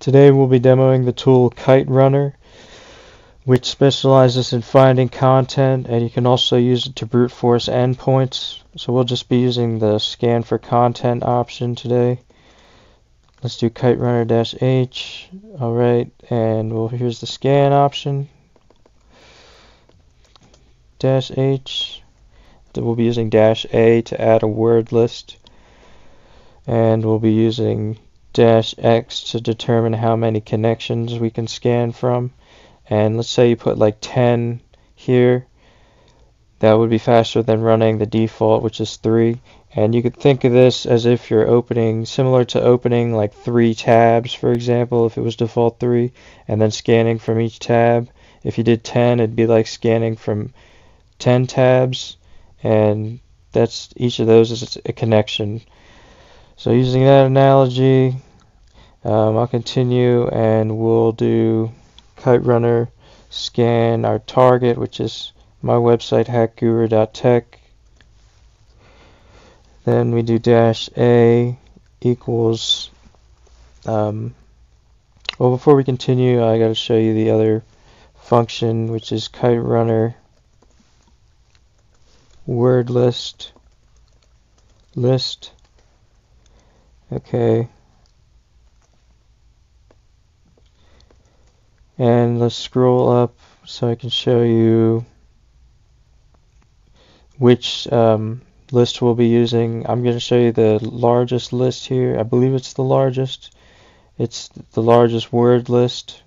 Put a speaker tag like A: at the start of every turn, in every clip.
A: Today we'll be demoing the tool Kiterunner, which specializes in finding content and you can also use it to brute force endpoints. So we'll just be using the scan for content option today. Let's do Kiterunner dash H. Alright, and well here's the scan option. Dash H. Then we'll be using dash A to add a word list. And we'll be using dash X to determine how many connections we can scan from. And let's say you put like 10 here. That would be faster than running the default, which is 3. And you could think of this as if you're opening, similar to opening like three tabs, for example, if it was default 3, and then scanning from each tab. If you did 10, it'd be like scanning from 10 tabs, and that's each of those is a connection. So using that analogy, um, I'll continue and we'll do kiterunner scan our target, which is my website hackguru.tech. Then we do dash A equals, um, well before we continue I got to show you the other function which is kiterunner word list list okay and let's scroll up so I can show you which um, list we'll be using. I'm going to show you the largest list here. I believe it's the largest. It's the largest word list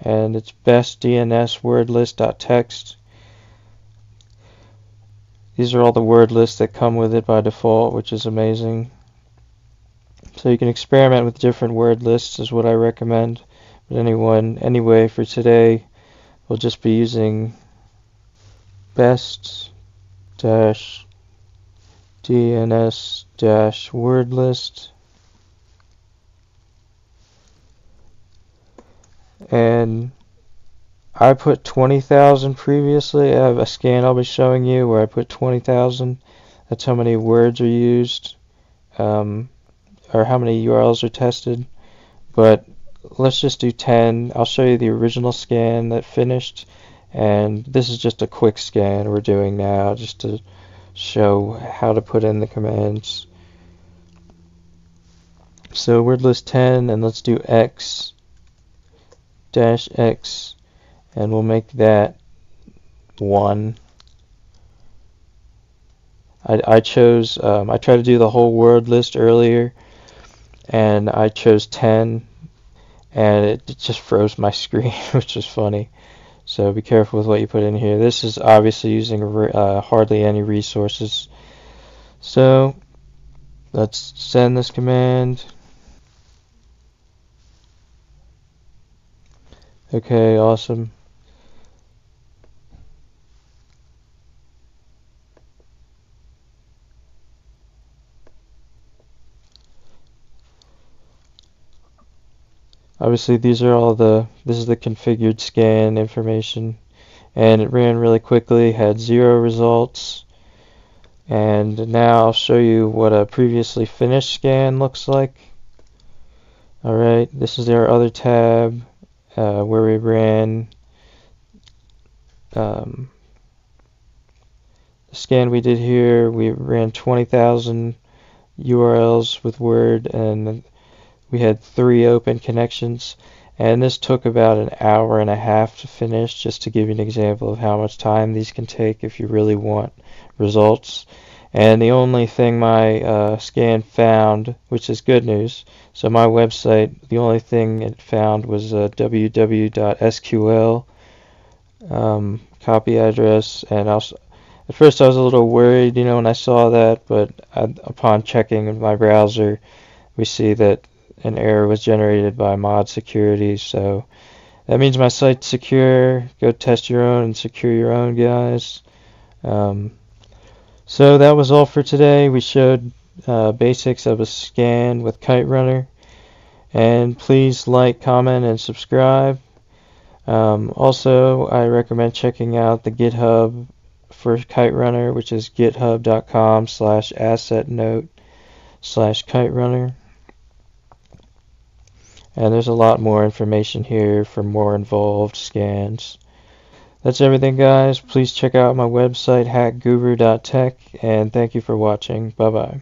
A: and it's best DNS word list.txt. These are all the word lists that come with it by default, which is amazing. So you can experiment with different word lists is what I recommend. But anyone, anyway, for today, we'll just be using best dash DNS dash word list and I put 20,000 previously. I have a scan I'll be showing you where I put 20,000. That's how many words are used um, or how many URLs are tested. But let's just do 10. I'll show you the original scan that finished and this is just a quick scan we're doing now just to show how to put in the commands. So word list 10 and let's do x dash x and we'll make that 1. I, I chose, um, I tried to do the whole word list earlier and I chose 10 and it just froze my screen which is funny. So be careful with what you put in here. This is obviously using uh, hardly any resources. So let's send this command. Okay, awesome. Obviously these are all the this is the configured scan information. And it ran really quickly had zero results. And now I'll show you what a previously finished scan looks like. Alright this is our other tab uh, where we ran um, the scan we did here we ran 20,000 URLs with Word and we had three open connections and this took about an hour and a half to finish just to give you an example of how much time these can take if you really want results. And the only thing my uh, scan found which is good news so my website the only thing it found was a www.sql um, copy address and also at first I was a little worried you know when I saw that but I, upon checking my browser we see that an error was generated by ModSecurity. So that means my site's secure. Go test your own and secure your own, guys. Um, so that was all for today. We showed uh, basics of a scan with Kiterunner. And please like, comment, and subscribe. Um, also, I recommend checking out the GitHub for Kiterunner, which is github.com slash assetnote slash kiterunner. And there's a lot more information here for more involved scans. That's everything, guys. Please check out my website, hackguru.tech, and thank you for watching. Bye bye.